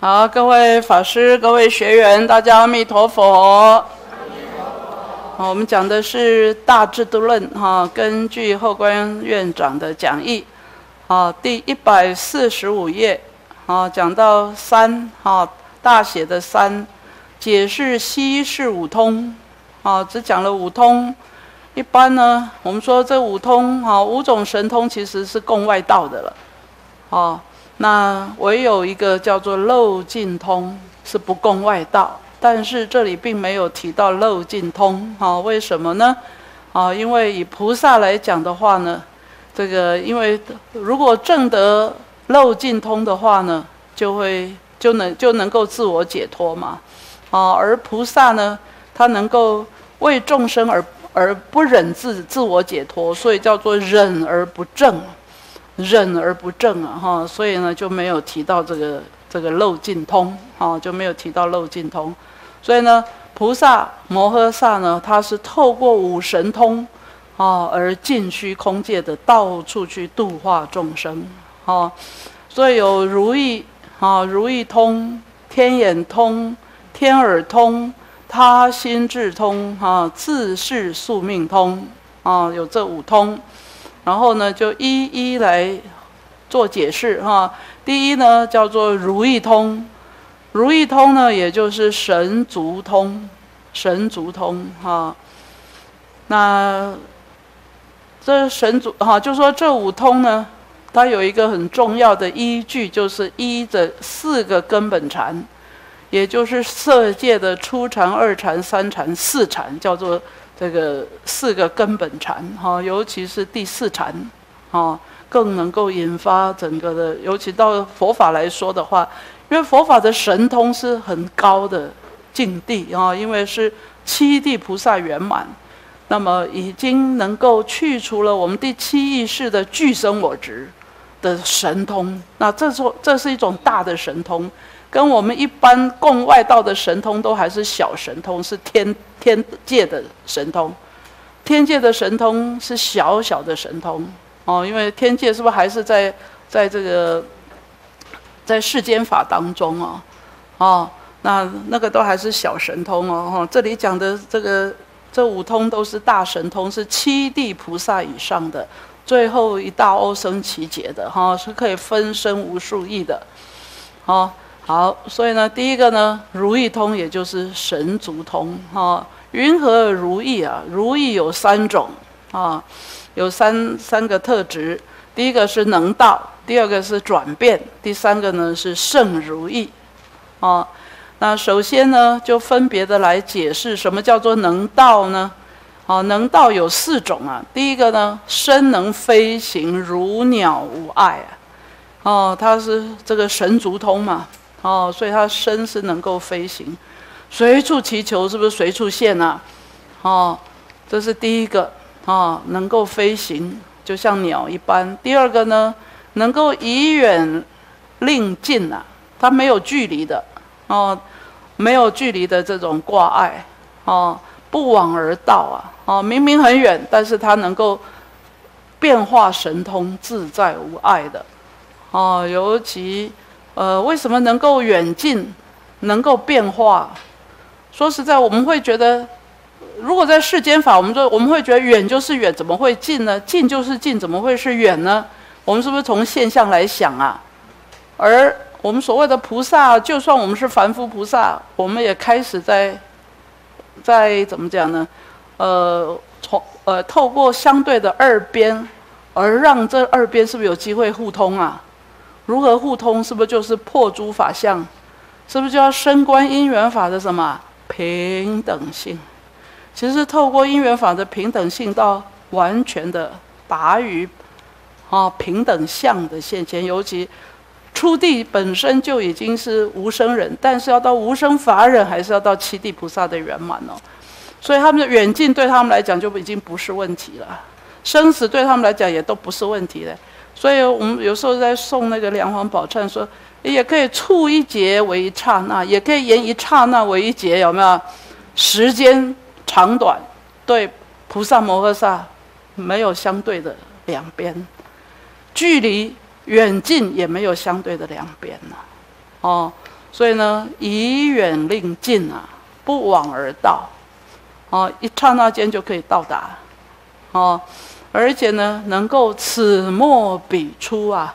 好，各位法师、各位学员，大家阿弥陀佛。好，我们讲的是《大智度论》哈，根据后官院长的讲义，好，第一百四十五页，啊，讲到三，哈，大写的三，解释西是五通，啊，只讲了五通。一般呢，我们说这五通，哈，五种神通其实是共外道的了，啊，那唯有一个叫做漏尽通是不共外道。但是这里并没有提到漏尽通，啊，为什么呢？啊，因为以菩萨来讲的话呢，这个因为如果证得漏尽通的话呢，就会就能就能够自我解脱嘛，啊，而菩萨呢，他能够为众生而而不忍自自我解脱，所以叫做忍而不正，忍而不正啊，哈，所以呢就没有提到这个这个漏尽通，啊，就没有提到漏尽通。所以呢，菩萨摩诃萨呢，他是透过五神通，啊，而尽虚空界的到处去度化众生，啊，所以有如意啊，如意通、天眼通、天耳通、他心智通、啊，自是宿命通，啊，有这五通，然后呢，就一一来做解释，哈。第一呢，叫做如意通。如意通呢，也就是神足通，神足通哈。那这神足哈，就说这五通呢，它有一个很重要的依据，就是依着四个根本禅，也就是色界的初禅、二禅、三禅、四禅，叫做这个四个根本禅哈。尤其是第四禅哈，更能够引发整个的，尤其到佛法来说的话。因为佛法的神通是很高的境地啊，因为是七地菩萨圆满，那么已经能够去除了我们第七意识的具生我执的神通。那这是这是一种大的神通，跟我们一般共外道的神通都还是小神通，是天天界的神通。天界的神通是小小的神通哦，因为天界是不是还是在在这个？在世间法当中哦，哦，那那个都还是小神通哦，哈，这里讲的这个这五通都是大神通，是七地菩萨以上的，最后一大欧生奇劫的哈，是可以分身无数亿的，哦，好，所以呢，第一个呢，如意通也就是神足通哈，云何如意啊？如意有三种啊，有三三个特质。第一个是能道，第二个是转变，第三个呢是胜如意，哦，那首先呢就分别的来解释什么叫做能道呢？哦，能道有四种啊。第一个呢，身能飞行如鸟无碍啊，哦，它是这个神足通嘛，哦，所以它身是能够飞行，随处祈求是不是随处现啊？哦，这是第一个，哦，能够飞行。就像鸟一般。第二个呢，能够以远令近啊，它没有距离的哦，没有距离的这种挂碍哦，不往而道啊哦，明明很远，但是它能够变化神通，自在无碍的哦。尤其呃，为什么能够远近，能够变化？说实在，我们会觉得。如果在世间法，我们说我们会觉得远就是远，怎么会近呢？近就是近，怎么会是远呢？我们是不是从现象来想啊？而我们所谓的菩萨，就算我们是凡夫菩萨，我们也开始在在怎么讲呢？呃，从呃透过相对的二边，而让这二边是不是有机会互通啊？如何互通？是不是就是破诸法相？是不是就要升观因缘法的什么平等性？其实透过因缘法的平等性到完全的达于啊平等相的现前，尤其初地本身就已经是无生人，但是要到无生法忍，还是要到七地菩萨的圆满哦。所以他们的远近对他们来讲就已经不是问题了，生死对他们来讲也都不是问题了。所以我们有时候在送那个梁皇宝忏说，也可以处一劫为一刹那，也可以言一刹那为一劫，有没有？时间。长短对菩萨摩诃萨没有相对的两边，距离远近也没有相对的两边呐。哦，所以呢，以远令近啊，不往而到，哦，一刹那间就可以到达，哦，而且呢，能够此末彼出啊，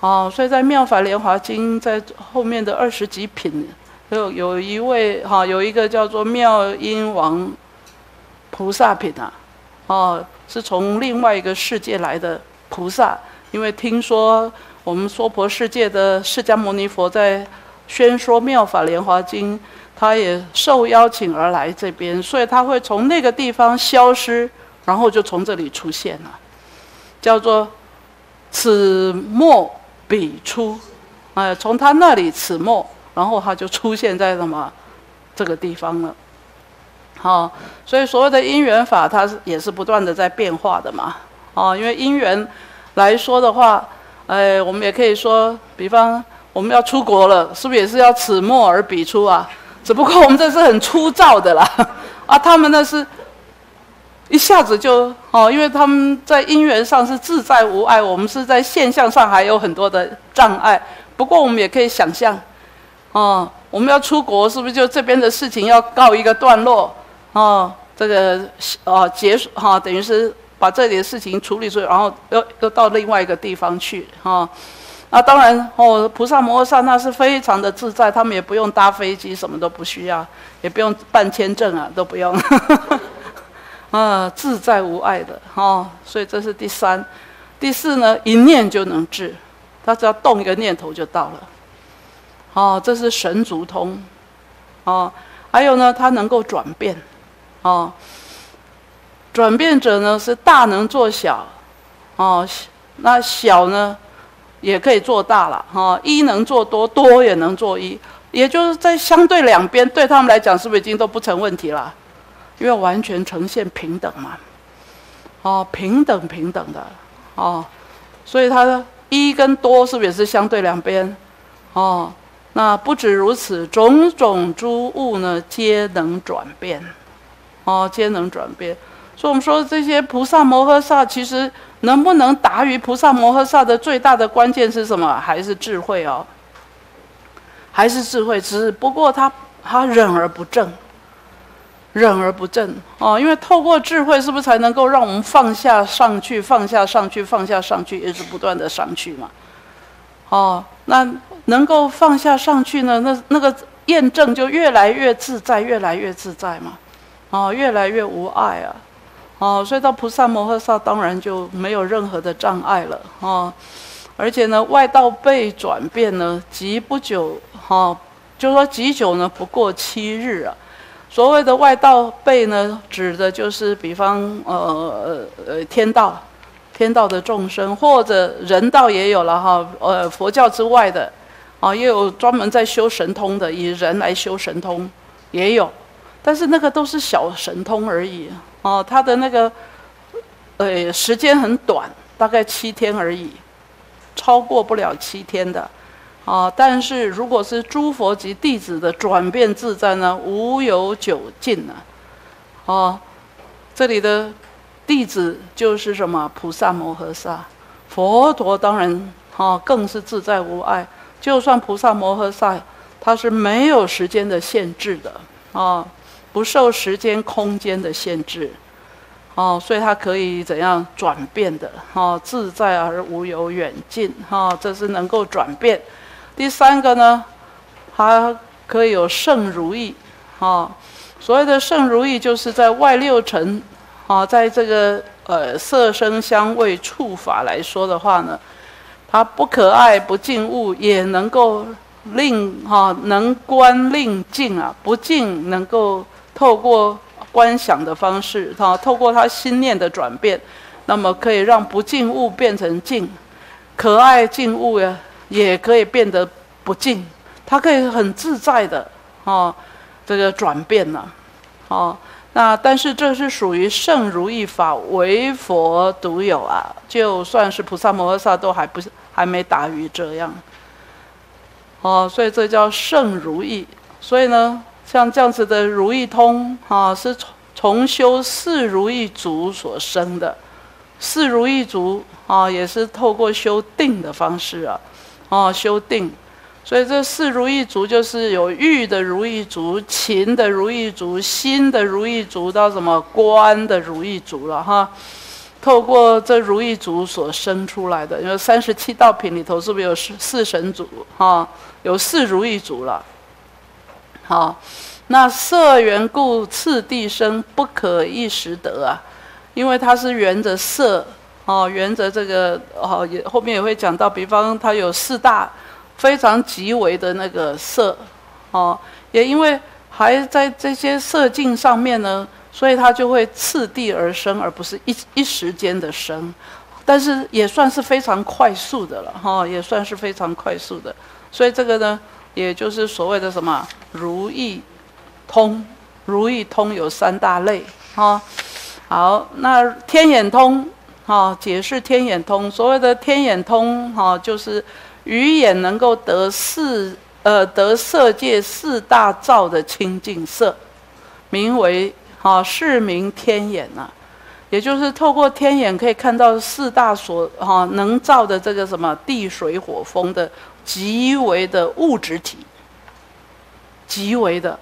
哦，所以在《妙法莲华经》在后面的二十几品，有有一位哈，有一个叫做妙音王菩萨品啊，哦，是从另外一个世界来的菩萨，因为听说我们娑婆世界的释迦牟尼佛在。宣说妙法莲华经，他也受邀请而来这边，所以他会从那个地方消失，然后就从这里出现了，叫做此末彼出，哎，从他那里此末，然后他就出现在什么这个地方了。好，所以所谓的因缘法，它是也是不断的在变化的嘛。哦，因为因缘来说的话，哎，我们也可以说，比方。我们要出国了，是不是也是要此末而彼出啊？只不过我们这是很粗糙的啦，啊，他们那是一下子就哦，因为他们在因缘上是自在无碍，我们是在现象上还有很多的障碍。不过我们也可以想象，哦，我们要出国，是不是就这边的事情要告一个段落？哦，这个哦结束哈，等于是把这里的事情处理出来，然后又又到另外一个地方去哈。那当然哦，菩萨摩诃萨那是非常的自在，他们也不用搭飞机，什么都不需要，也不用办签证啊，都不用，啊，自在无碍的哦。所以这是第三，第四呢，一念就能治，他只要动一个念头就到了。哦，这是神足通，哦，还有呢，它能够转变，哦，转变者呢是大能做小，哦，那小呢？也可以做大了哈，一能做多，多也能做一，也就是在相对两边，对他们来讲是不是已经都不成问题了？因为完全呈现平等嘛，哦，平等平等的哦，所以它的一跟多是不是也是相对两边？哦，那不止如此，种种诸物呢，皆能转变，哦，皆能转变。所以我们说这些菩萨摩诃萨其实。能不能达于菩萨摩诃萨的最大的关键是什么？还是智慧哦？还是智慧？只不过他他忍而不正，忍而不正哦。因为透过智慧，是不是才能够让我们放下上去，放下上去，放下上去，一直不断的上去嘛？哦，那能够放下上去呢？那那个验证就越来越自在，越来越自在嘛？哦，越来越无碍啊！哦，所以到菩萨摩诃萨当然就没有任何的障碍了哦，而且呢，外道被转变呢，极不久哈，就说极久呢，不过七日啊。所谓的外道被呢，指的就是比方呃呃呃天道，天道的众生或者人道也有了哈，呃佛教之外的啊，也有专门在修神通的，以人来修神通也有，但是那个都是小神通而已。哦，他的那个，呃，时间很短，大概七天而已，超过不了七天的，啊，但是如果是诸佛及弟子的转变自在呢，无有久尽呢，哦，这里的弟子就是什么菩萨摩诃萨，佛陀当然，哦，更是自在无碍，就算菩萨摩诃萨，他是没有时间的限制的，啊。不受时间、空间的限制，哦，所以它可以怎样转变的？哦，自在而无有远近，哈，这是能够转变。第三个呢，它可以有胜如意，哈，所谓的胜如意，就是在外六尘，啊，在这个呃色声香味触法来说的话呢，它不可爱不净物，也能够令哈能观令净啊，不净能够。透过观想的方式，哈，透过他心念的转变，那么可以让不净物变成净，可爱净物呀，也可以变得不净，它可以很自在的，哦，这个转变呢，哦，那但是这是属于圣如意法，唯佛独有啊，就算是菩萨摩诃萨都还不是还没达于这样，哦，所以这叫圣如意，所以呢。像这样子的如意通啊，是从重修四如意足所生的。四如意足啊，也是透过修定的方式啊，哦，修定。所以这四如意足就是有欲的如意足、勤的如意足、心的如意足到什么观的如意足了哈。透过这如意足所生出来的，因为三十七道品里头是不是有四四神足哈？有四如意足了。好，那色缘故次第生，不可一时得啊，因为它是缘着色哦，原则这个哦，也后面也会讲到，比方它有四大。非常极为的那个色，哦，也因为还在这些色境上面呢，所以它就会次第而生，而不是一一时间的生，但是也算是非常快速的了，哈，也算是非常快速的。所以这个呢，也就是所谓的什么如意通，如意通有三大类，哈。好，那天眼通，哈，解释天眼通，所谓的天眼通，哈，就是。鱼眼能够得四呃得色界四大照的清净色，名为哈是名天眼呐，也就是透过天眼可以看到四大所哈能照的这个什么地水火风的极为的物质体，极为的，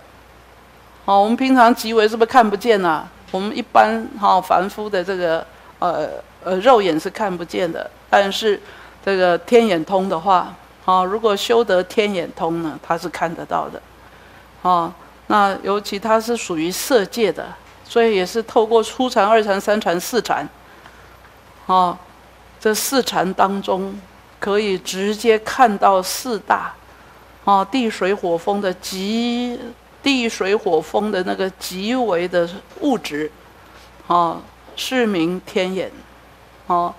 好，我们平常极为是不是看不见呐？我们一般哈凡夫的这个呃呃肉眼是看不见的，但是。这个天眼通的话，啊，如果修得天眼通呢，他是看得到的，啊，那尤其它是属于色界的，所以也是透过初禅、二禅、三禅、四禅，啊，这四禅当中可以直接看到四大，啊，地水火风的极地水火风的那个极为的物质，啊，是名天眼，哦。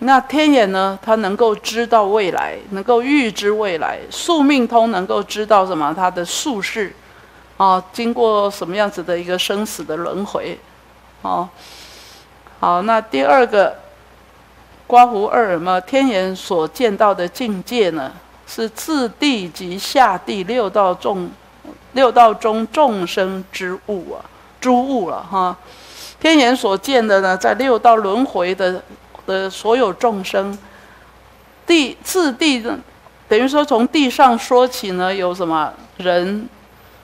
那天眼呢？它能够知道未来，能够预知未来；宿命通能够知道什么？它的宿世，啊，经过什么样子的一个生死的轮回，哦，好。那第二个，刮胡二嘛，天眼所见到的境界呢，是自地及下地六道众，六道中众生之物啊，诸物了哈。天眼所见的呢，在六道轮回的。的所有众生，地次地，等于说从地上说起呢，有什么人、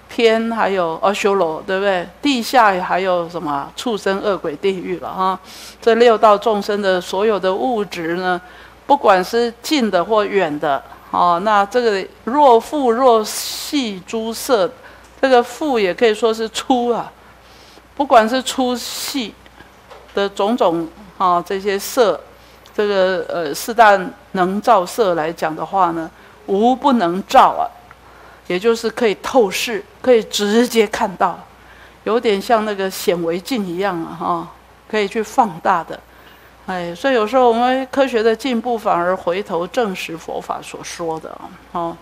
天，还有阿修罗，对不对？地下还有什么畜生、恶鬼、地狱了哈？这六道众生的所有的物质呢，不管是近的或远的，哦，那这个若复若细诸色，这个复也可以说是粗啊，不管是粗细的种种。啊，这些色，这个呃四大能照色来讲的话呢，无不能照啊，也就是可以透视，可以直接看到，有点像那个显微镜一样啊，哈，可以去放大的，哎，所以有时候我们科学的进步反而回头证实佛法所说的，哦，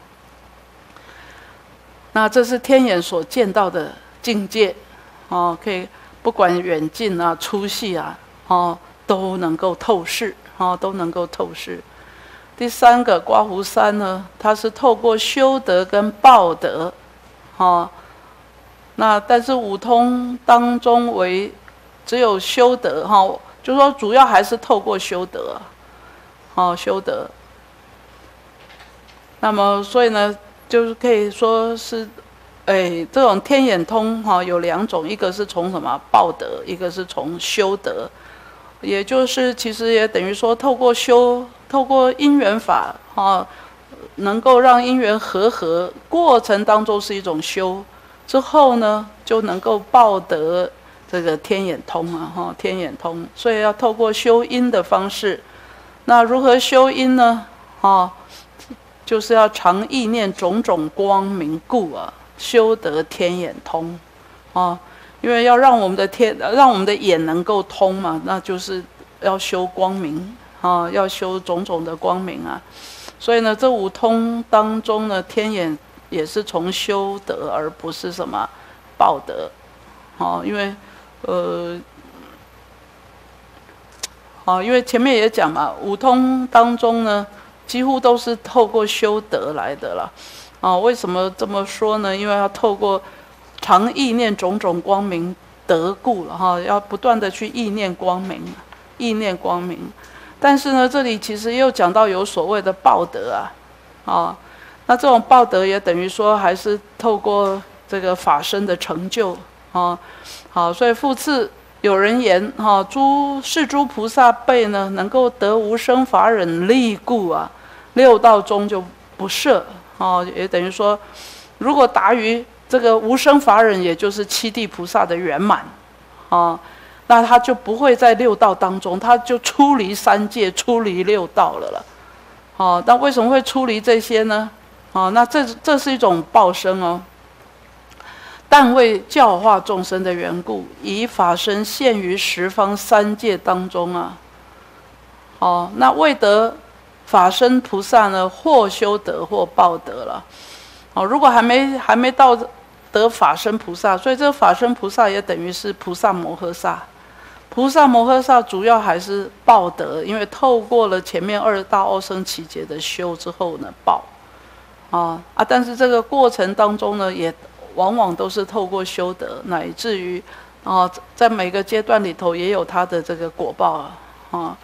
那这是天眼所见到的境界，哦，可以不管远近啊、粗细啊，哦。都能够透视，哦，都能够透视。第三个刮胡三呢，它是透过修德跟报德，啊，那但是五通当中为只有修德，哈，就说主要还是透过修德，哦，修德。那么所以呢，就是可以说是，哎，这种天眼通哈有两种，一个是从什么报德，一个是从修德。也就是，其实也等于说，透过修，透过因缘法，哈，能够让因缘和合过程当中是一种修，之后呢，就能够报得这个天眼通啊，哈，天眼通。所以要透过修因的方式，那如何修因呢？哈，就是要常意念种种光明故啊，修得天眼通，啊。因为要让我们的天，让我们的眼能够通嘛，那就是要修光明啊，要修种种的光明啊。所以呢，这五通当中呢，天眼也是从修德，而不是什么报德。哦，因为呃，好，因为前面也讲嘛，五通当中呢，几乎都是透过修德来的了。啊，为什么这么说呢？因为要透过。常意念种种光明得故了哈，要不断的去意念光明，意念光明。但是呢，这里其实又讲到有所谓的报德啊，啊，那这种报德也等于说还是透过这个法身的成就啊。好，所以复次有人言哈，诸是诸菩萨辈呢，能够得无生法忍力故啊，六道中就不设哦，也等于说，如果达于这个无生法忍，也就是七地菩萨的圆满啊，那他就不会在六道当中，他就出离三界，出离六道了了。哦，那为什么会出离这些呢？哦，那这这是一种报身哦。但为教化众生的缘故，以法身现于十方三界当中啊。哦，那未得法身菩萨呢，或修得或报得了。哦，如果还没还没到得法身菩萨，所以这个法身菩萨也等于是菩萨摩诃萨。菩萨摩诃萨主要还是报德，因为透过了前面二大奥生奇劫的修之后呢，报。啊啊！但是这个过程当中呢，也。往往都是透过修德，乃至于，啊，在每个阶段里头也有他的这个果报啊，啊。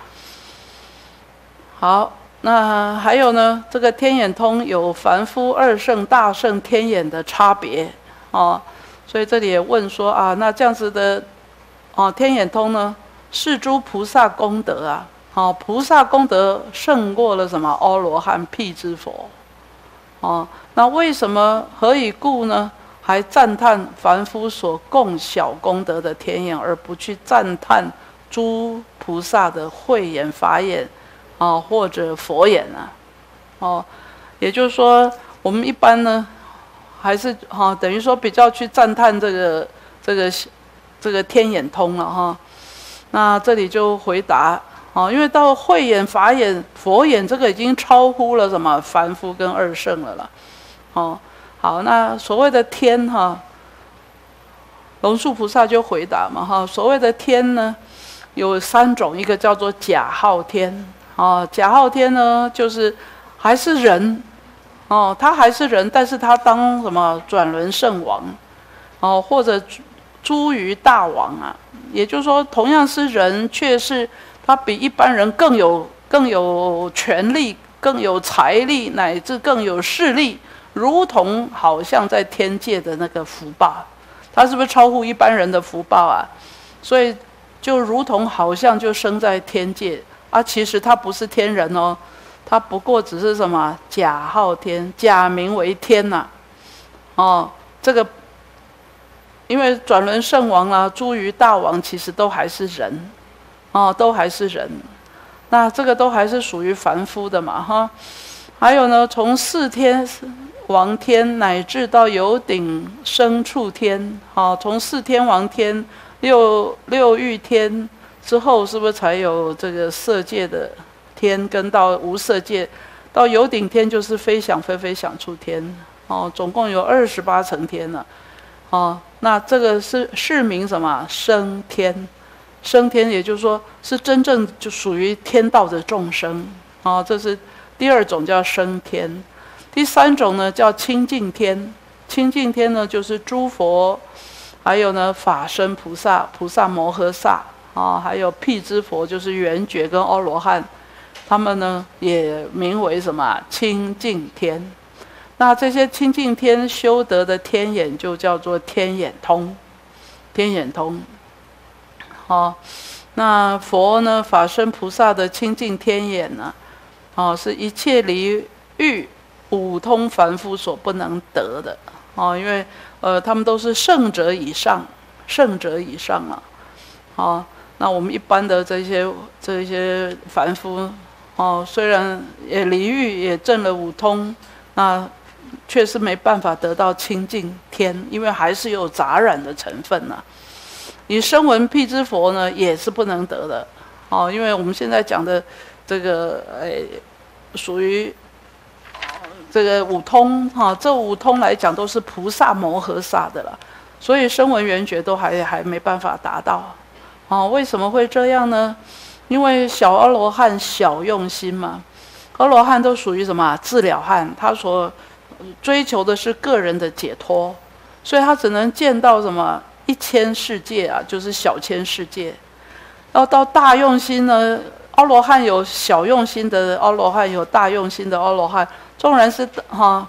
好，那还有呢？这个天眼通有凡夫、二圣、大圣天眼的差别，啊，所以这里也问说啊，那这样子的，哦，天眼通呢，是诸菩萨功德啊，好，菩萨功德胜过了什么？阿罗汉、辟支佛，哦，那为什么？何以故呢？还赞叹凡夫所共小功德的天眼，而不去赞叹诸菩萨的慧眼、法眼，啊，或者佛眼啊，哦，也就是说，我们一般呢，还是哈，等于说比较去赞叹这个这个这个天眼通了哈。那这里就回答，哦，因为到慧眼、法眼、佛眼，这个已经超乎了什么凡夫跟二圣了了，哦。好，那所谓的天哈，龙树菩萨就回答嘛哈，所谓的天呢，有三种，一个叫做假号天，哦，贾浩天呢就是还是人，哦，他还是人，但是他当什么转轮圣王，哦，或者诸于大王啊，也就是说同样是人，却是他比一般人更有更有权力，更有财力，乃至更有势力。如同好像在天界的那个福报，他是不是超乎一般人的福报啊？所以就如同好像就生在天界啊，其实他不是天人哦，他不过只是什么假号天，假名为天呐。哦，这个因为转轮圣王啊，诸于大王其实都还是人，哦，都还是人，那这个都还是属于凡夫的嘛哈。还有呢，从四天。王天乃至到有顶生处天，好，从四天王天、六六欲天之后，是不是才有这个色界的天？跟到无色界，到有顶天就是飞想飞飞想出天，哦，总共有二十八层天呢，哦，那这个是是名什么？升天，升天，也就是说是真正就属于天道的众生，哦，这是第二种叫升天。第三种呢叫清净天，清净天呢就是诸佛，还有呢法身菩萨、菩萨摩诃萨啊，还有辟支佛，就是圆觉跟阿罗汉，他们呢也名为什么清净天？那这些清净天修得的天眼就叫做天眼通，天眼通。好，那佛呢法身菩萨的清净天眼呢，哦是一切离欲。五通凡夫所不能得的哦，因为呃，他们都是圣者以上，圣者以上了，哦，那我们一般的这些这些凡夫哦，虽然也离欲也证了五通，那却是没办法得到清净天，因为还是有杂染的成分呐。你声闻辟支佛呢，也是不能得的哦，因为我们现在讲的这个诶，属于。这个五通哈，这五通来讲都是菩萨摩诃萨的了，所以声闻缘觉都还还没办法达到，哦，为什么会这样呢？因为小阿罗汉小用心嘛，阿罗汉都属于什么自了汉，他所追求的是个人的解脱，所以他只能见到什么一千世界啊，就是小千世界，要到大用心呢，阿罗汉有小用心的阿罗汉，有大用心的阿罗汉。纵然是哈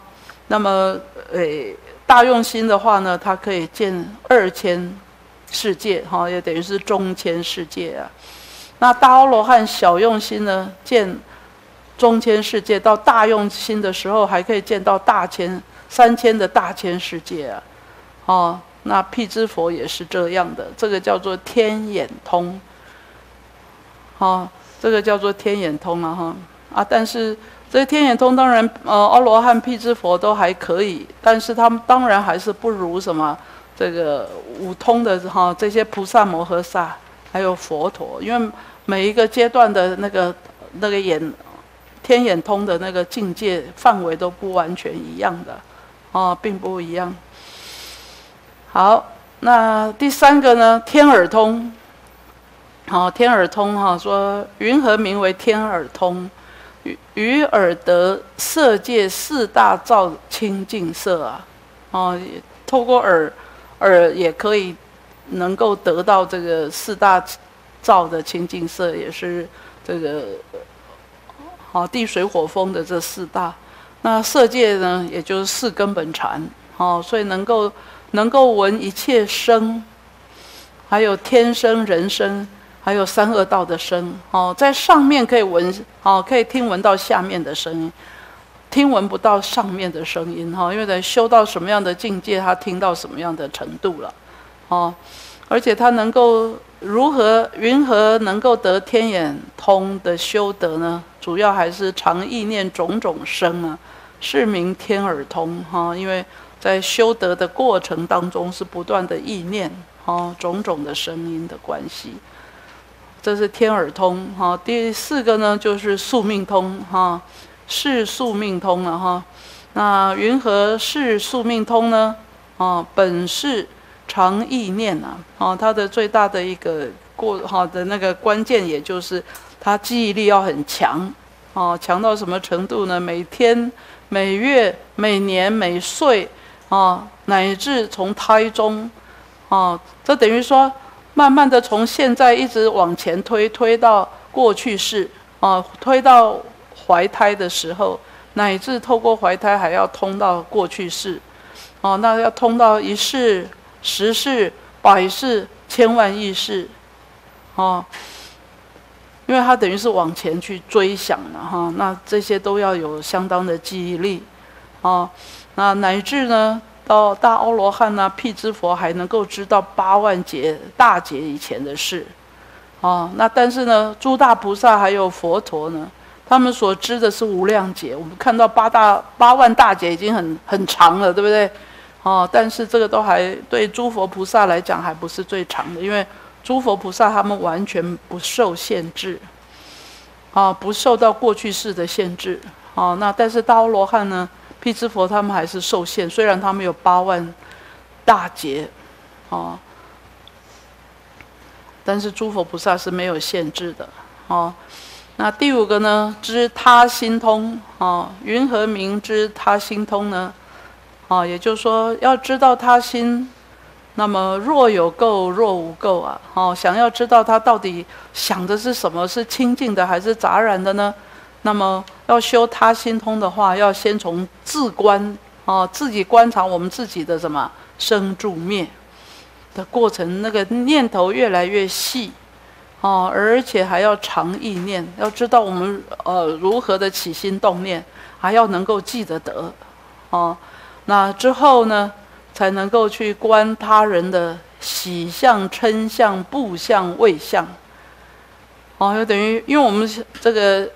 那么，诶，大用心的话呢，他可以见二千世界，哈，也等于是中千世界啊。那大阿罗汉小用心呢，见中千世界，到大用心的时候，还可以见到大千三千的大千世界啊。哦，那辟支佛也是这样的，这个叫做天眼通。好，这个叫做天眼通了哈。啊，但是这天眼通当然，呃，阿罗汉、辟支佛都还可以，但是他们当然还是不如什么这个五通的哈这些菩萨摩诃萨。还有佛陀，因为每一个阶段的那个那个眼天眼通的那个境界范围都不完全一样的，哦，并不一样。好，那第三个呢？天耳通。好，天耳通哈，说云何名为天耳通？于于耳得色界四大照清净色啊，哦，透过耳而也可以。能够得到这个四大造的清净色，也是这个好地水火风的这四大。那色界呢，也就是四根本禅，好，所以能够能够闻一切声，还有天声、人声，还有三恶道的声，哦，在上面可以闻，哦，可以听闻到下面的声音，听闻不到上面的声音，哈，因为在修到什么样的境界，他听到什么样的程度了。哦，而且他能够如何云何能够得天眼通的修德呢？主要还是常意念种种声啊，是名天耳通哈。因为在修德的过程当中是不断的意念哈，种种的声音的关系，这是天耳通哈。第四个呢就是宿命通哈，是宿命通了哈。那云何是宿命通呢？啊，本是。常意念啊，哦，它的最大的一个过好的那个关键，也就是他记忆力要很强，哦，强到什么程度呢？每天、每月、每年、每岁，哦，乃至从胎中，哦，这等于说，慢慢的从现在一直往前推，推到过去式，哦，推到怀胎的时候，乃至透过怀胎还要通到过去式，哦，那要通到一世。十世、百世、千万亿世，哦，因为他等于是往前去追想了哈，那这些都要有相当的记忆力，哦，那乃至呢，到大阿罗汉呢，辟支佛还能够知道八万劫大劫以前的事，哦，那但是呢，诸大菩萨还有佛陀呢，他们所知的是无量劫，我们看到八大八万大劫已经很很长了，对不对？哦，但是这个都还对诸佛菩萨来讲还不是最长的，因为诸佛菩萨他们完全不受限制，啊，不受到过去式的限制。哦，那但是大罗汉呢，辟支佛他们还是受限，虽然他们有八万大劫，哦，但是诸佛菩萨是没有限制的。哦，那第五个呢，知他心通。哦，云何名知他心通呢？啊，也就是说，要知道他心，那么若有垢，若无垢啊。哦，想要知道他到底想的是什么，是清净的还是杂染的呢？那么要修他心通的话，要先从自观，哦，自己观察我们自己的什么生住灭的过程，那个念头越来越细，哦，而且还要常意念，要知道我们呃如何的起心动念，还要能够记得得，哦。那之后呢，才能够去观他人的喜相、嗔相、怖相、畏相。哦，就等于，因为我们这个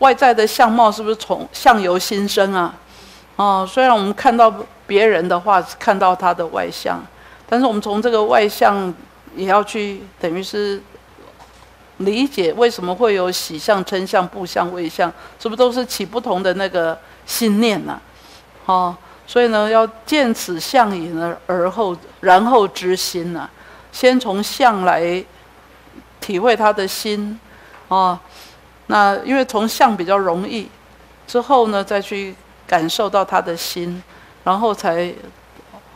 外在的相貌是不是从相由心生啊？哦，虽然我们看到别人的话，看到他的外相，但是我们从这个外相也要去，等于是理解为什么会有喜相、嗔相、怖相、畏相，是不是都是起不同的那个心念呢？哦。所以呢，要见此相影呢，而后然后知心呐。先从相来体会他的心，哦，那因为从相比较容易，之后呢再去感受到他的心，然后才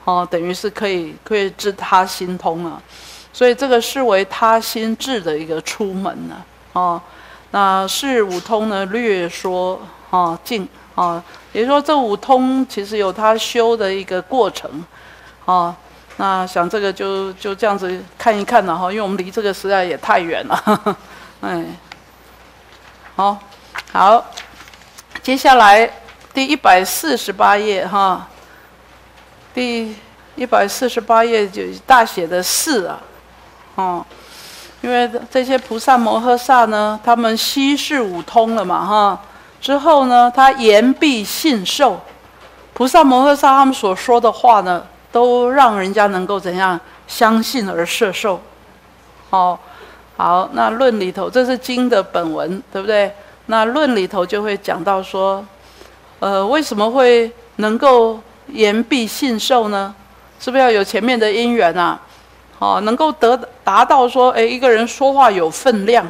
哦，等于是可以可以知他心通了。所以这个视为他心智的一个出门呢，哦，那是五通呢略说哦尽。啊，也就是说这五通其实有他修的一个过程，啊，那想这个就就这样子看一看了哈，因为我们离这个实在也太远了，哎，好，好，接下来第一百四十八页哈，第一百四十八页就大写的四啊，哦。因为这些菩萨摩诃萨呢，他们悉是五通了嘛，哈。之后呢，他言必信受，菩萨摩诃萨他们所说的话呢，都让人家能够怎样相信而摄受。好，好，那论里头，这是经的本文，对不对？那论里头就会讲到说，呃，为什么会能够言必信受呢？是不是要有前面的因缘啊？哦，能够得达到说，哎，一个人说话有分量。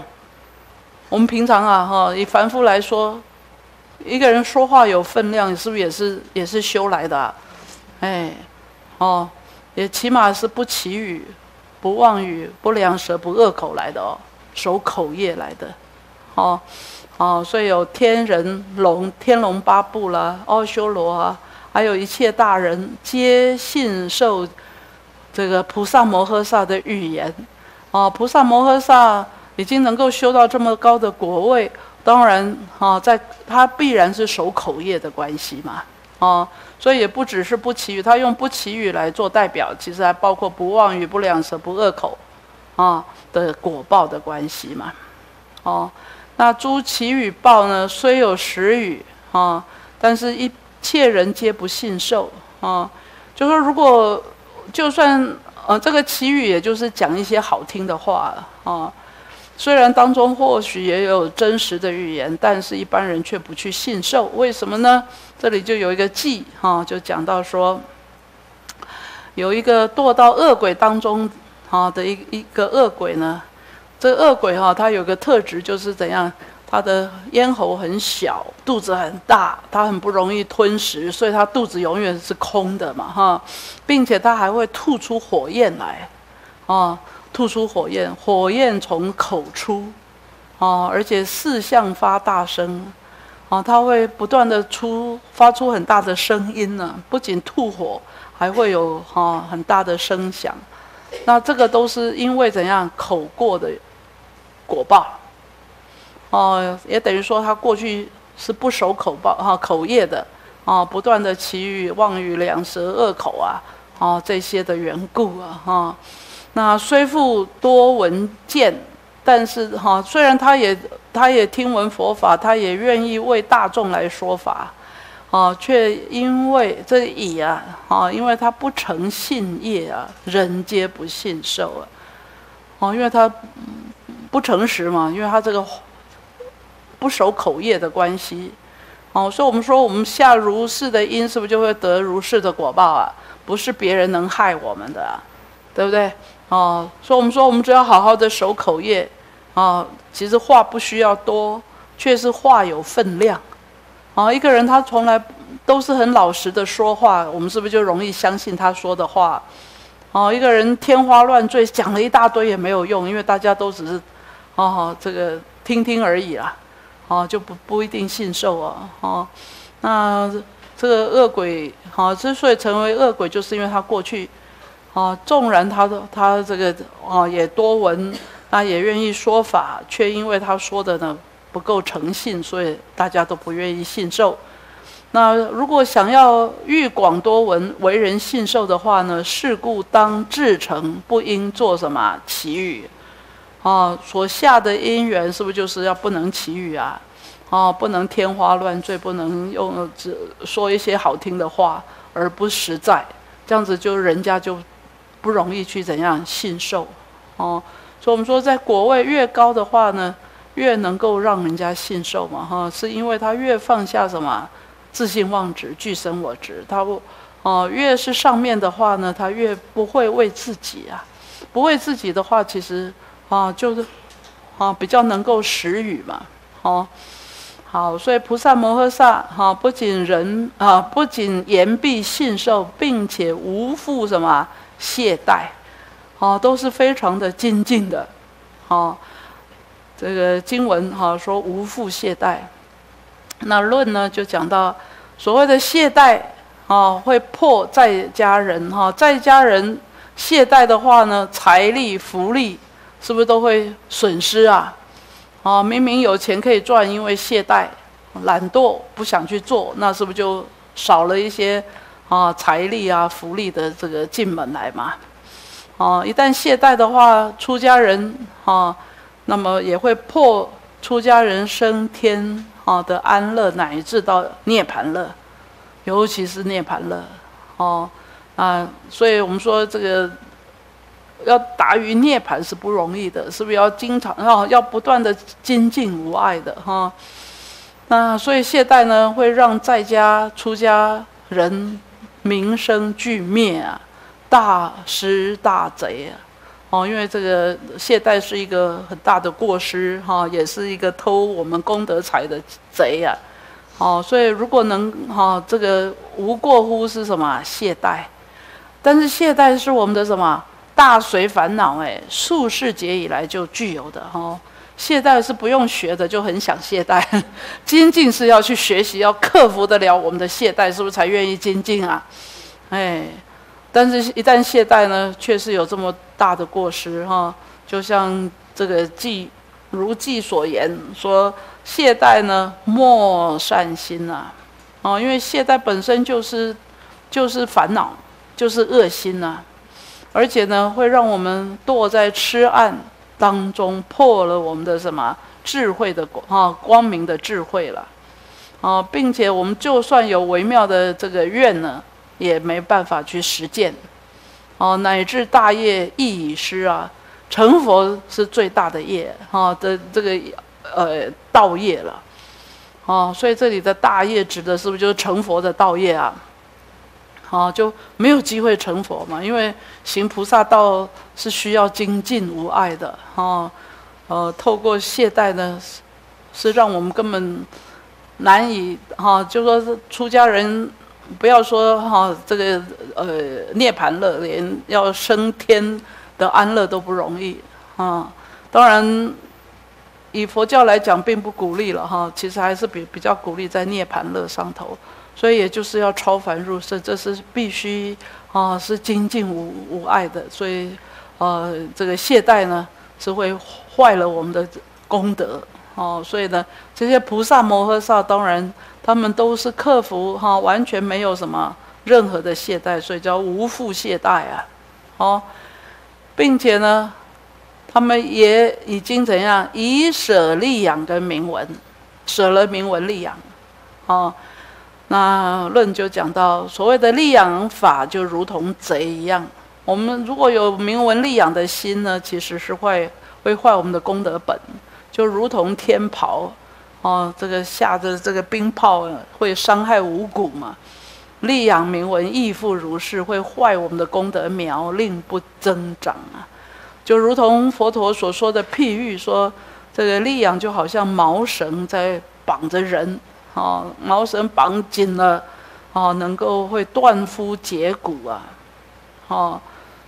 我们平常啊，哈，以凡夫来说，一个人说话有分量，是不是也是也是修来的？哎，哦，也起码是不绮语、不妄语、不良舌、不恶口来的哦，守口业来的。哦，哦，所以有天人龙、天龙八部啦，阿修罗啊，还有一切大人皆信受。这个菩萨摩诃萨的语言，啊，菩萨摩诃萨已经能够修到这么高的果位，当然，啊，在他必然是守口业的关系嘛，啊，所以也不只是不祈语，他用不祈语来做代表，其实还包括不妄语、不两舌、不恶口，啊的果报的关系嘛，哦，那诸祈语报呢，虽有实语，啊，但是一切人皆不信受，啊，就说如果。就算呃，这个祈语也就是讲一些好听的话啊，虽然当中或许也有真实的语言，但是一般人却不去信受，为什么呢？这里就有一个记哈，就讲到说，有一个堕到恶鬼当中啊的一一个恶鬼呢，这恶鬼哈，它有个特质就是怎样？他的咽喉很小，肚子很大，他很不容易吞食，所以他肚子永远是空的嘛，哈，并且他还会吐出火焰来，啊，吐出火焰，火焰从口出，啊，而且四象发大声，啊，他会不断的出发出很大的声音呢，不仅吐火，还会有哈很大的声响，那这个都是因为怎样口过的果报。哦，也等于说他过去是不守口报哈口业的，哦，不断的绮语、妄语、两舌、恶口啊，哦这些的缘故啊，哈。那虽复多闻见，但是哈，虽然他也他也听闻佛法，他也愿意为大众来说法，哦，却因为这以啊，哦，因为他不诚信业啊，人皆不信受啊，哦，因为他不诚实嘛，因为他这个。不守口业的关系，哦，所以我们说，我们下如是的因，是不是就会得如是的果报啊？不是别人能害我们的，对不对？哦，所以我们说，我们只要好好的守口业，啊，其实话不需要多，却是话有分量。哦，一个人他从来都是很老实的说话，我们是不是就容易相信他说的话？哦，一个人天花乱坠讲了一大堆也没有用，因为大家都只是，哦，这个听听而已啦。哦，就不不一定信受啊，哦，那这个恶鬼，哦，之所以成为恶鬼，就是因为他过去，哦，纵然他的他这个，哦，也多闻，那也愿意说法，却因为他说的呢不够诚信，所以大家都不愿意信受。那如果想要欲广多闻，为人信受的话呢，是故当至诚，不应做什么奇语。啊，所下的因缘是不是就是要不能祈语啊？啊，不能天花乱坠，不能用只说一些好听的话而不实在，这样子就人家就不容易去怎样信受。哦，所以我们说，在国位越高的话呢，越能够让人家信受嘛。哈，是因为他越放下什么自信妄执、俱生我执，他不哦，越是上面的话呢，他越不会为自己啊，不为自己的话，其实。啊，就是，啊，比较能够识语嘛，哦，好，所以菩萨摩诃萨，哈，不仅人啊，不仅言必信受，并且无复什么懈怠，啊，都是非常的精进的，啊，这个经文哈说无复懈怠，那论呢就讲到所谓的懈怠啊，会破在家人哈，在家人懈怠的话呢，财力福利是不是都会损失啊？哦，明明有钱可以赚，因为懈怠、懒惰不想去做，那是不是就少了一些啊财力啊福利的这个进门来嘛？哦，一旦懈怠的话，出家人啊，那么也会破出家人升天啊的安乐，乃至到涅盘乐，尤其是涅盘乐哦啊，所以我们说这个要达于涅盘是不容易的，是不是要经常要要不断的精进无碍的哈？那所以懈怠呢，会让在家出家人名声俱灭啊。大失大贼啊！哦，因为这个懈怠是一个很大的过失哈，也是一个偷我们功德财的贼啊！哦，所以如果能哈，这个无过乎是什么懈怠？但是懈怠是我们的什么大随烦恼哎，数世劫以来就具有的哈。懈怠是不用学的，就很想懈怠。精进是要去学习，要克服得了我们的懈怠，是不是才愿意精进啊？哎。但是，一旦懈怠呢，确实有这么大的过失哈。就像这个记如记所言说，懈怠呢，莫善心呐，哦，因为懈怠本身就是就是烦恼，就是恶心呐，而且呢，会让我们堕在痴暗当中，破了我们的什么智慧的啊光明的智慧了，啊，并且我们就算有微妙的这个愿呢。也没办法去实践，哦，乃至大业亦已失啊！成佛是最大的业，哈的这个呃道业了，哦，所以这里的大业指的是不是就是成佛的道业啊？啊，就没有机会成佛嘛，因为行菩萨道是需要精进无碍的，哈，呃，透过懈怠呢，是让我们根本难以哈，就说是出家人。不要说哈，这个呃涅盘乐，连要升天的安乐都不容易啊。当然，以佛教来讲，并不鼓励了哈。其实还是比比较鼓励在涅盘乐上头。所以也就是要超凡入圣，这是必须啊，是精进无无碍的。所以呃，这个懈怠呢，是会坏了我们的功德哦。所以呢，这些菩萨摩诃萨当然。他们都是克服哈，完全没有什么任何的懈怠，所以叫无复懈怠啊，哦，并且呢，他们也已经怎样以舍利养跟名闻，舍了名闻利养，哦，那论就讲到所谓的利养法就如同贼一样，我们如果有名闻利养的心呢，其实是会会坏我们的功德本，就如同天袍。哦，这个下着这个冰炮会伤害五谷嘛？利养铭文亦复如是，会坏我们的功德苗，令不增长啊！就如同佛陀所说的譬喻，说这个利养就好像毛绳在绑着人，哦，毛绳绑紧了，哦，能够会断肤解骨啊，哦，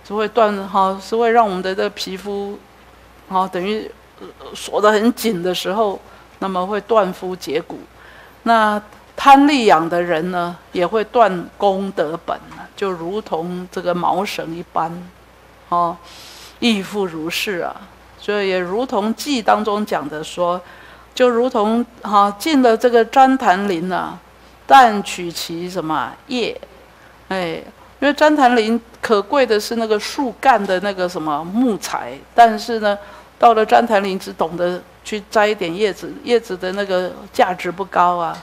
是会断，哈，是会让我们的这个皮肤，哦，等于锁得很紧的时候。那么会断肤解骨，那贪利养的人呢，也会断功德本就如同这个毛绳一般，哦，亦复如是啊。所以也如同记当中讲的说，就如同哈进了这个旃檀林啊，但取其什么叶，哎，因为旃檀林可贵的是那个树干的那个什么木材，但是呢，到了旃檀林只懂得。去摘一点叶子，叶子的那个价值不高啊，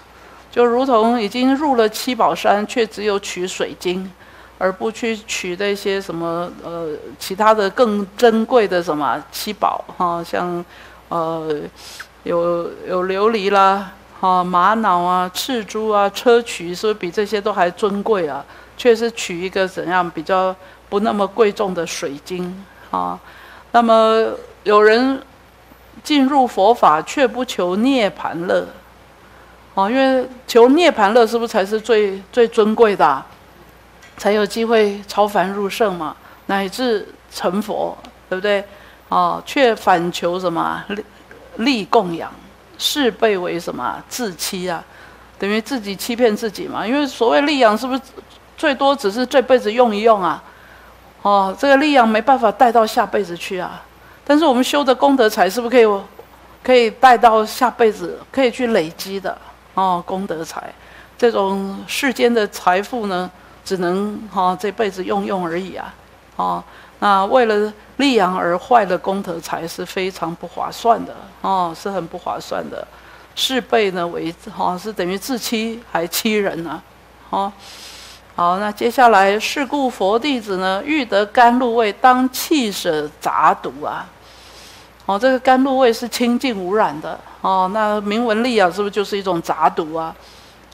就如同已经入了七宝山，却只有取水晶，而不去取那些什么呃其他的更珍贵的什么七宝哈，像呃有有琉璃啦，哈玛瑙啊、赤珠啊、砗磲，是不是比这些都还尊贵啊？却是取一个怎样比较不那么贵重的水晶啊？那么有人。进入佛法却不求涅盘乐，啊，因为求涅盘乐是不是才是最最尊贵的，才有机会超凡入圣嘛，乃至成佛，对不对？啊，却反求什么利供养，是被为什么自欺啊？等于自己欺骗自己嘛。因为所谓利养，是不是最多只是这辈子用一用啊？哦，这个利养没办法带到下辈子去啊。但是我们修的功德财，是不是可以可以带到下辈子，可以去累积的？哦，功德财，这种世间的财富呢，只能哈这辈子用用而已啊。哦，那为了利养而坏的功德财是非常不划算的哦，是很不划算的。事倍呢为哈是等于自欺还欺人呢，哦，好，那接下来是故佛弟子呢欲得甘露味，当弃舍杂毒啊。哦，这个甘露味是清净无染的哦，那明文利啊是不是就是一种杂毒啊？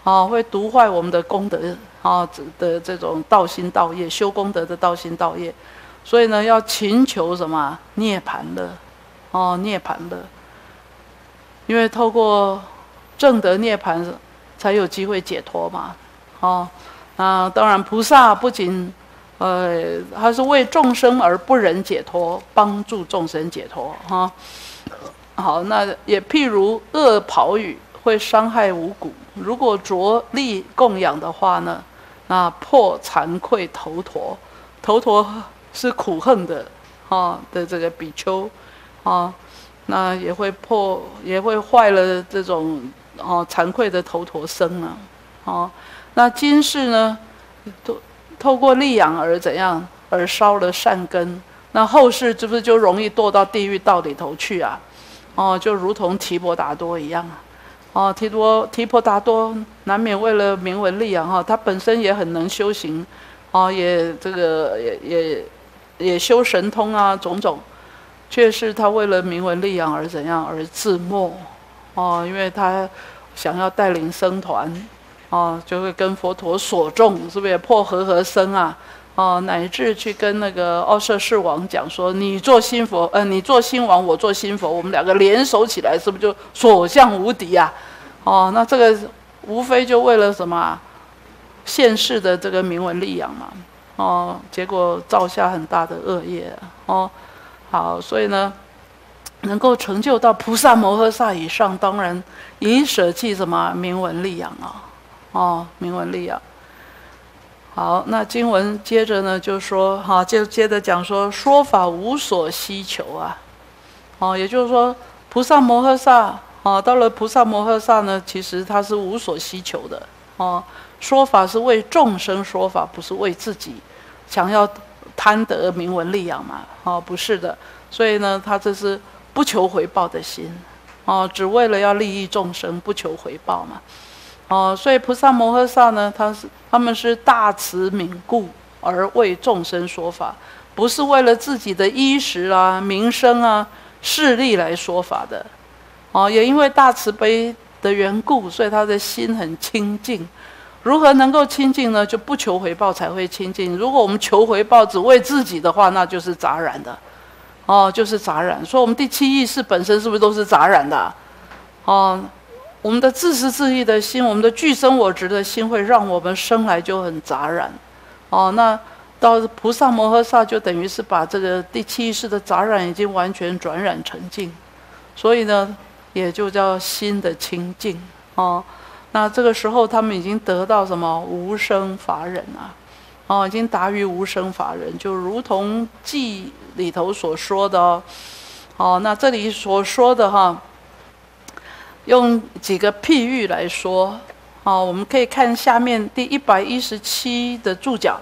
哦，会毒坏我们的功德啊的这种道心道业，修功德的道心道业。所以呢，要勤求什么？涅盘乐，哦，涅盘乐，因为透过正得涅盘，才有机会解脱嘛，哦，那当然菩萨不仅，呃，他是为众生而不忍解脱，帮助众生解脱，哈，好，那也譬如恶跑语会伤害五谷，如果着力供养的话呢，那破惭愧头陀，头陀。是苦恨的，哈的这个比丘，啊，那也会破，也会坏了这种哦惭愧的头陀身啊，哦，那今世呢，透透过利养而怎样而烧了善根，那后世是不是就容易堕到地狱道里头去啊？哦，就如同提婆达多一样啊，哦，提多提婆达多难免为了名闻利养哈，他本身也很能修行，哦，也这个也也。也修神通啊，种种，却是他为了名闻利养而怎样而自没，哦，因为他想要带领僧团，哦，就会跟佛陀所众，是不是也破和合僧啊？哦，乃至去跟那个奥舍世王讲说，你做新佛，呃，你做新王，我做新佛，我们两个联手起来，是不是就所向无敌啊？哦，那这个无非就为了什么？现世的这个名闻利养嘛。哦，结果造下很大的恶业哦。好，所以呢，能够成就到菩萨摩诃萨以上，当然以舍弃什么名闻利养啊？哦，名闻利养。好，那经文接着呢，就说哈，就接着讲说，说法无所希求啊。哦，也就是说，菩萨摩诃萨哦，到了菩萨摩诃萨呢，其实他是无所希求的哦。说法是为众生说法，不是为自己想要贪得名闻利养嘛？哦，不是的。所以呢，他这是不求回报的心，哦，只为了要利益众生，不求回报嘛。哦，所以菩萨摩诃萨呢，他是他们是大慈悯故而为众生说法，不是为了自己的衣食啊、名声啊、势力来说法的。哦，也因为大慈悲的缘故，所以他的心很清净。如何能够清净呢？就不求回报才会清净。如果我们求回报只为自己的话，那就是杂染的，哦，就是杂染。所以，我们第七意识本身是不是都是杂染的？哦，我们的自私自利的心，我们的具生我执的心，会让我们生来就很杂染。哦，那到菩萨摩诃萨就等于是把这个第七意识的杂染已经完全转染成净，所以呢，也就叫心的清净。哦。那这个时候，他们已经得到什么无生法忍啊？哦，已经达于无生法忍，就如同记里头所说的哦。哦，那这里所说的哈，用几个譬喻来说。哦，我们可以看下面第一百一十七的注脚。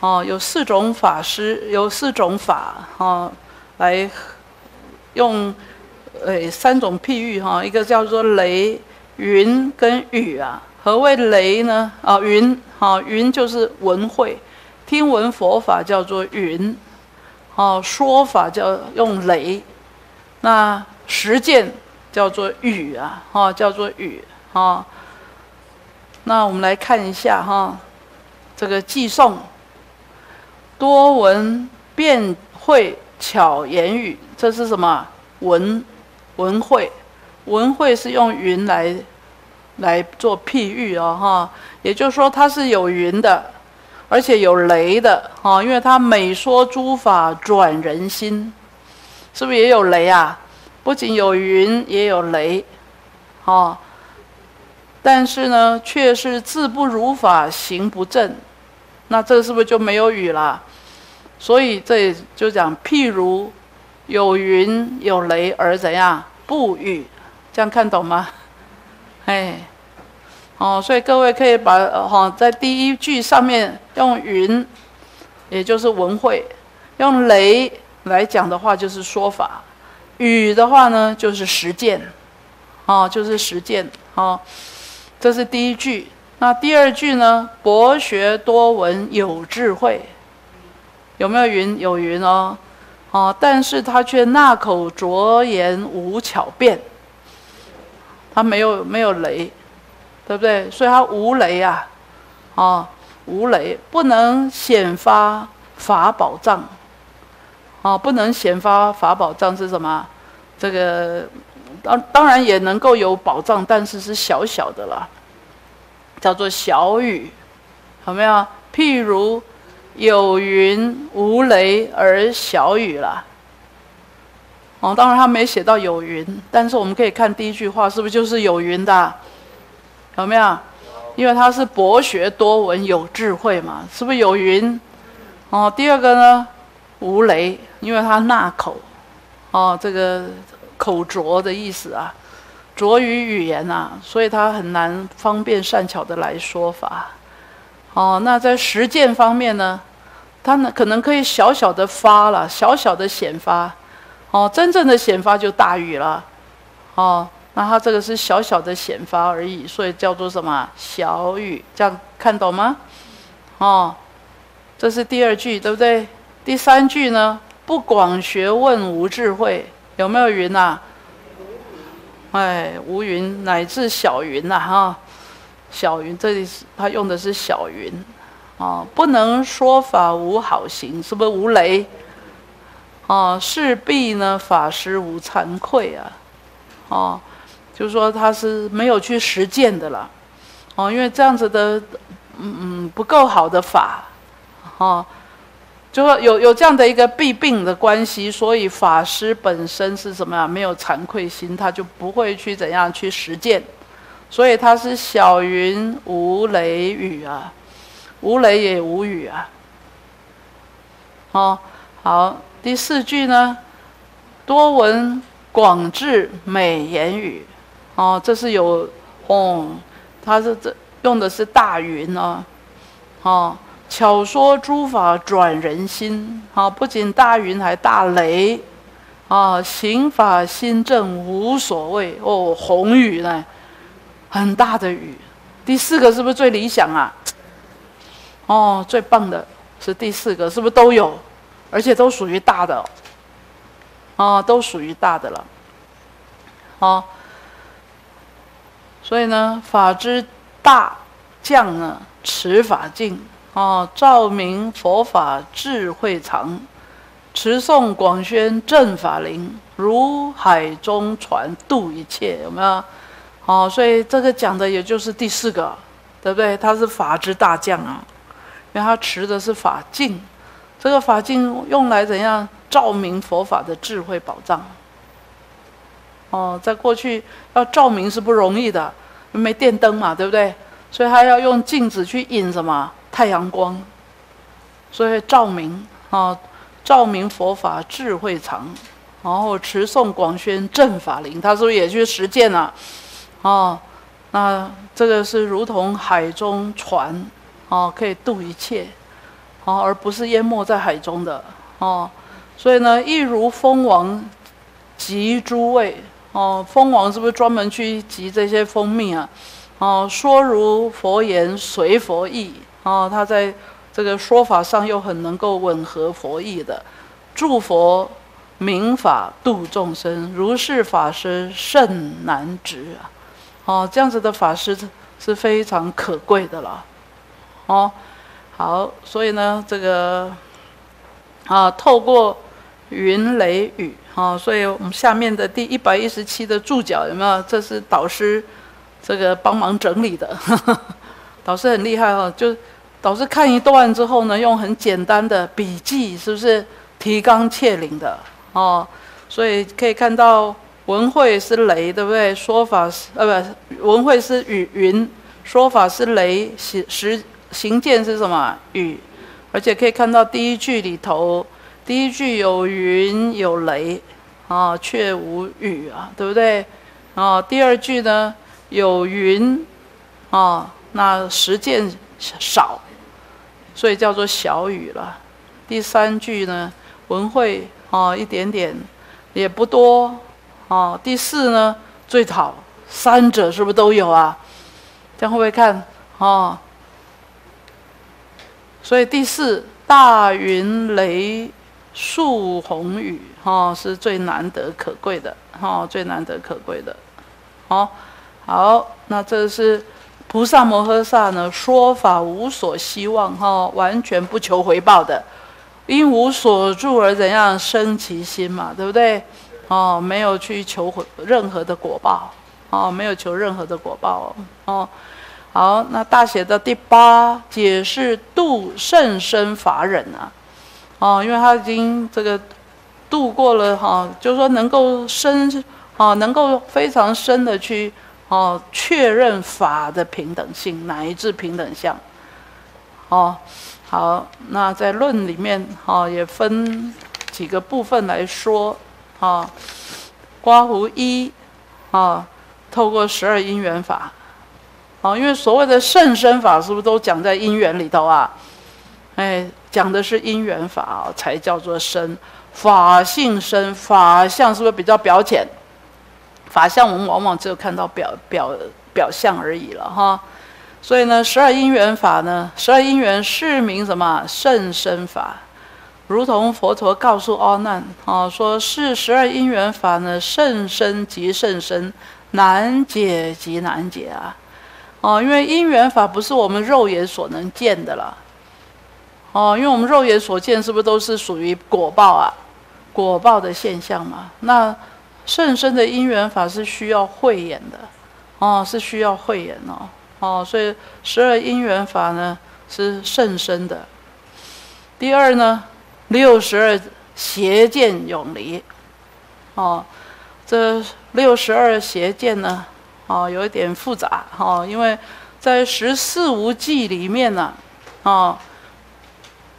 哦，有四种法师，有四种法哈，来用诶三种譬喻哈，一个叫做雷。云跟雨啊，何谓雷呢？啊，云，啊，云就是文会，听闻佛法叫做云，哦，说法叫用雷，那实践叫做雨啊，哈，叫做雨，哈。那我们来看一下哈，这个寄诵，多闻辩会巧言语，这是什么？文文会。文会是用云来来做譬喻哦，哈，也就是说它是有云的，而且有雷的，哈，因为它每说诸法转人心，是不是也有雷啊？不仅有云，也有雷，哈。但是呢，却是字不如法，行不正。那这是不是就没有雨了？所以这就讲，譬如有云有雷而怎样不雨，这样看懂吗？哎，哦，所以各位可以把哈在第一句上面用云，也就是文会；用雷来讲的话，就是说法；雨的话呢，就是实践，哦，就是实践，哦，这是第一句。那第二句呢？博学多闻有智慧，有没有云？有云哦，哦，但是他却那口拙言无巧辩，他没有没有雷，对不对？所以他无雷啊，啊，无雷，不能显发法宝藏，啊，不能显发法宝藏是什么？这个当当然也能够有宝藏，但是是小小的了。叫做小雨，有没有？譬如有云无雷而小雨了。哦，当然他没写到有云，但是我们可以看第一句话，是不是就是有云的？有没有？因为他是博学多闻有智慧嘛，是不是有云？哦，第二个呢，无雷，因为他纳口，哦，这个口拙的意思啊。拙于语言呐，所以他很难方便善巧的来说法。哦，那在实践方面呢，他呢可能可以小小的发了，小小的显发。哦，真正的显发就大雨了。哦，那它这个是小小的显发而已，所以叫做什么小雨？这样看懂吗？哦，这是第二句，对不对？第三句呢？不广学问无智慧，有没有云呐？哎，无云乃至小云呐，哈，小云这里是他用的是小云，哦，不能说法无好行，是不是无雷？哦，势必呢法师无惭愧啊，哦，就是说他是没有去实践的啦，哦，因为这样子的，嗯嗯不够好的法，哦。就说有有这样的一个弊病的关系，所以法师本身是什么呀？没有惭愧心，他就不会去怎样去实践，所以他是小云无雷雨啊，无雷也无雨啊。哦，好，第四句呢，多闻广智美言语，哦，这是有，哦，他是这用的是大云哦，哦。巧说诸法转人心，啊，不仅大云还大雷，啊，行法心正无所谓哦，红雨呢，很大的雨。第四个是不是最理想啊？哦，最棒的是第四个，是不是都有？而且都属于大的，哦，都属于大的了，哦。所以呢，法之大将呢，持法境。哦，照明佛法智慧藏，持诵广宣正法灵，如海中船渡一切，有没有？哦，所以这个讲的也就是第四个，对不对？他是法之大将啊，因为他持的是法镜，这个法镜用来怎样照明佛法的智慧宝藏？哦，在过去要照明是不容易的，没电灯嘛，对不对？所以他要用镜子去引什么？太阳光，所以照明啊，照明佛法智慧藏，然后持诵广宣正法灵，他是不是也去实践了？哦，那这个是如同海中船，哦，可以渡一切，哦，而不是淹没在海中的，哦，所以呢，亦如蜂王集诸味，哦，蜂王是不是专门去集这些蜂蜜啊？哦，说如佛言，随佛意。哦，他在这个说法上又很能够吻合佛意的，祝佛明法度众生，如是法师甚难值啊！哦，这样子的法师是非常可贵的了。哦，好，所以呢，这个啊，透过云雷雨，啊，所以我们下面的第一百一十七的注脚有没有？这是导师这个帮忙整理的。导师很厉害哦，就导师看一段之后呢，用很简单的笔记，是不是提纲挈领的哦？所以可以看到文慧是雷，对不对？说法是呃不，文慧是雨云，说法是雷，行实行见是什么雨？而且可以看到第一句里头，第一句有云有雷，啊，却无雨啊，对不对？啊，第二句呢有云，啊，那实践少，所以叫做小雨了。第三句呢文会啊一点点，也不多，啊，第四呢最好三者是不是都有啊？这样会不会看？啊？所以第四大云雷树红雨哈是最难得可贵的哈最难得可贵的，好，好，那这是菩萨摩诃萨呢说法无所希望哈完全不求回报的，因无所住而怎样生其心嘛对不对？哦没有去求回任何的果报哦没有求任何的果报哦。好，那大写的第八解释度甚深法忍啊，哦，因为他已经这个度过了哈，就是说能够深，哦，能够非常深的去哦确认法的平等性乃至平等相，哦，好，那在论里面哈也分几个部分来说，啊，刮胡一，啊，透过十二因缘法。哦，因为所谓的甚深法，是不是都讲在因缘里头啊？哎，讲的是因缘法才叫做深，法性深，法相是不是比较表浅？法相我们往往只有看到表表表象而已了哈。所以呢，十二因缘法呢，十二因缘是名什么甚深法？如同佛陀告诉阿难啊，说是十二因缘法呢，甚深即甚深，难解即难解啊。哦，因为因缘法不是我们肉眼所能见的了。哦，因为我们肉眼所见是不是都是属于果报啊？果报的现象嘛。那甚深的因缘法是需要慧眼的。哦，是需要慧眼哦。哦，所以十二因缘法呢是甚深的。第二呢，六十二邪见永离。哦，这六十二邪见呢？哦，有一点复杂哈，因为在十四无记里面呢，哦，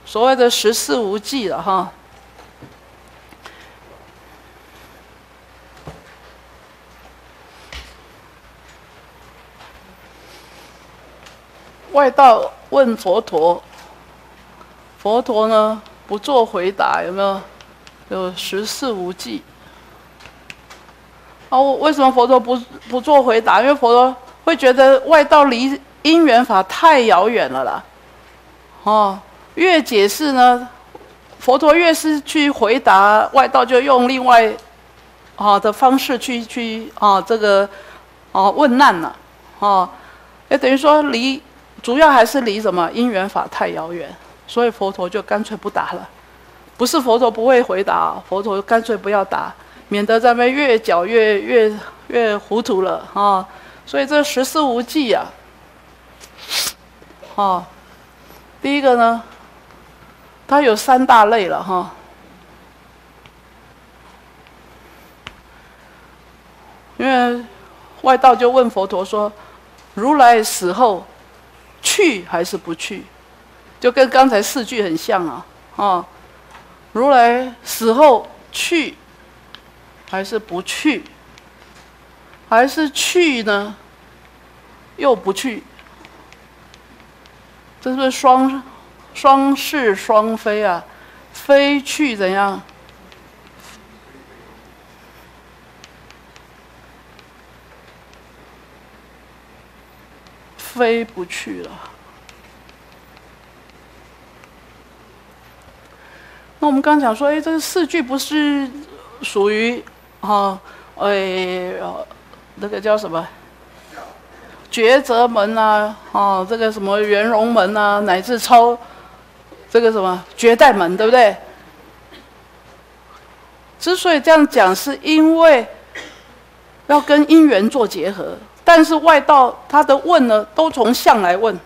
所谓的十四无记了哈，外道问佛陀，佛陀呢不做回答，有没有？有十四无记。哦，为什么佛陀不不做回答？因为佛陀会觉得外道离因缘法太遥远了啦。哦，越解释呢，佛陀越是去回答外道，就用另外啊的方式去去啊这个啊问难了。哦，也等于说离主要还是离什么因缘法太遥远，所以佛陀就干脆不答了。不是佛陀不会回答，佛陀干脆不要答。免得咱们越搅越越越糊涂了啊！所以这十四无忌啊，哦，第一个呢，它有三大类了哈。因为外道就问佛陀说：“如来死后去还是不去？”就跟刚才四句很像啊，哦，如来死后去。还是不去，还是去呢？又不去，这是不是双双是双飞啊！飞去怎样？飞不去了。那我们刚讲说，哎，这四句不是属于？哦，哎，那个叫什么？抉择门啊，哦，这个什么圆融门啊，乃至超这个什么绝代门，对不对？之所以这样讲，是因为要跟因缘做结合。但是外道他的问呢，都从相来问，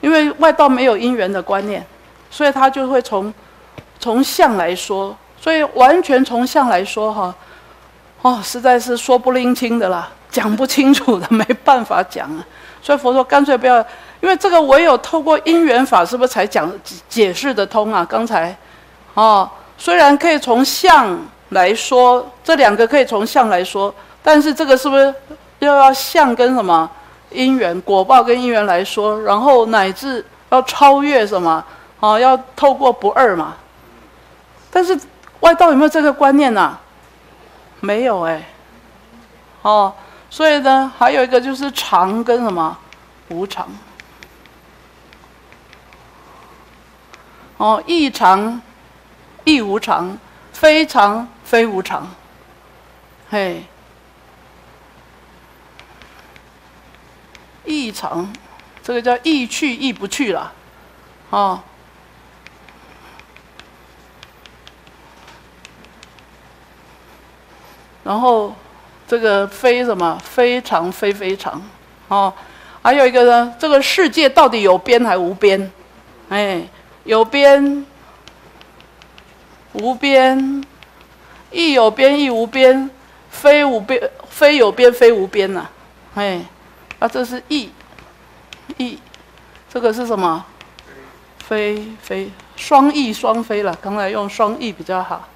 因为外道没有因缘的观念，所以他就会从从相来说。所以完全从相来说，哈。哦，实在是说不拎清的啦，讲不清楚的，没办法讲啊。所以佛说干脆不要，因为这个唯有透过因缘法，是不是才讲解释得通啊？刚才，哦，虽然可以从相来说，这两个可以从相来说，但是这个是不是又要相跟什么因缘果报跟因缘来说，然后乃至要超越什么？哦，要透过不二嘛。但是外道有没有这个观念呐？没有哎。哦。所以呢，还有一个就是常跟什么无常。哦，异常亦无常，非常非无常。嘿，异常，这个叫异去亦不去了，哦。然后。这个非什么非常非非常，哦，还有一个呢，这个世界到底有边还无边？哎，有边无边，亦有边亦无边，非无边非有边非无边呐，哎，啊，这是亦亦，这个是什么？非非双翼双飞了，刚才用双翼比较好，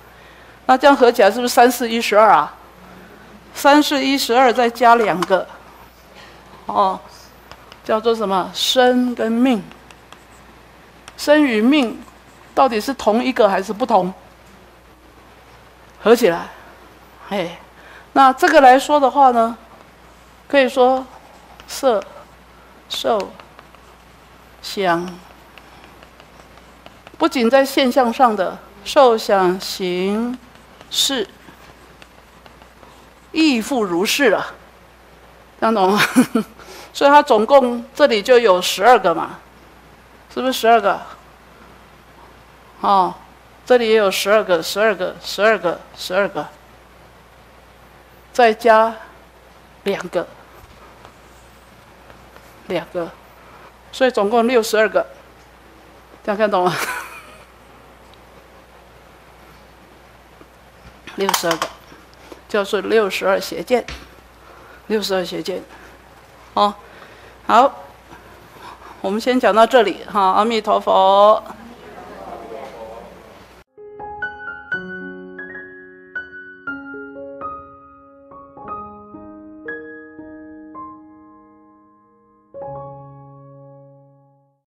那这样合起来是不是三四一十二啊？三四一十二，再加两个，哦，叫做什么？生跟命。生与命，到底是同一个还是不同？合起来，哎，那这个来说的话呢，可以说色、受、想，不仅在现象上的受想行是。亦复如是了，这样懂吗？所以它总共这里就有十二个嘛，是不是十二个？哦，这里也有十二个，十二个，十二个，十二个，再加两个，两个，所以总共六十二个，这样看懂吗？六十二个。叫做六十二邪见，六十二邪见，哦，好，我们先讲到这里哈，阿弥陀佛。